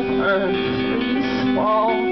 earth, we small.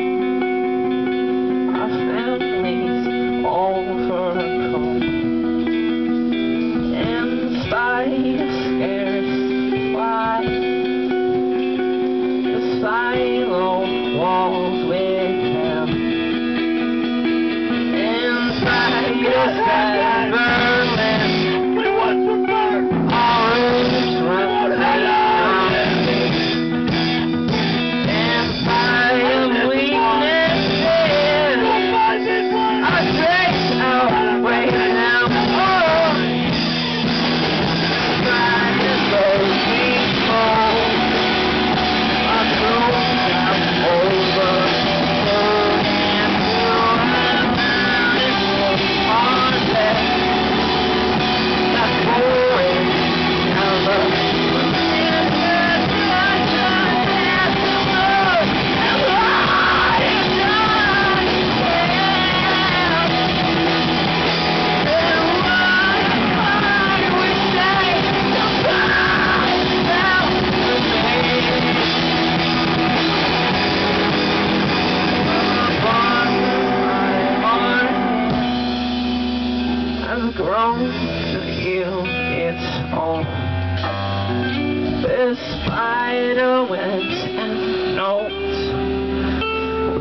ruins and notes.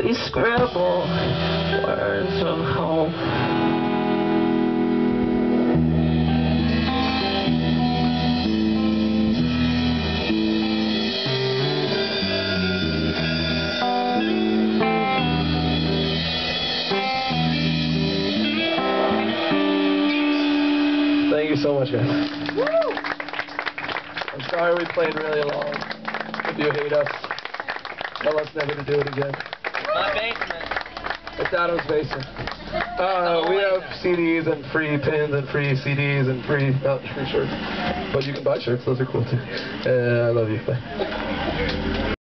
We scribble words of hope. Thank you so much, guys. Woo! I'm sorry we played really long. If you hate us, tell us never to do it again. My basement. It's Adam's basement. Uh, we have CDs and free pins and free CDs and free, not free shirts. But you can buy shirts, those are cool too. Uh, I love you. Bye.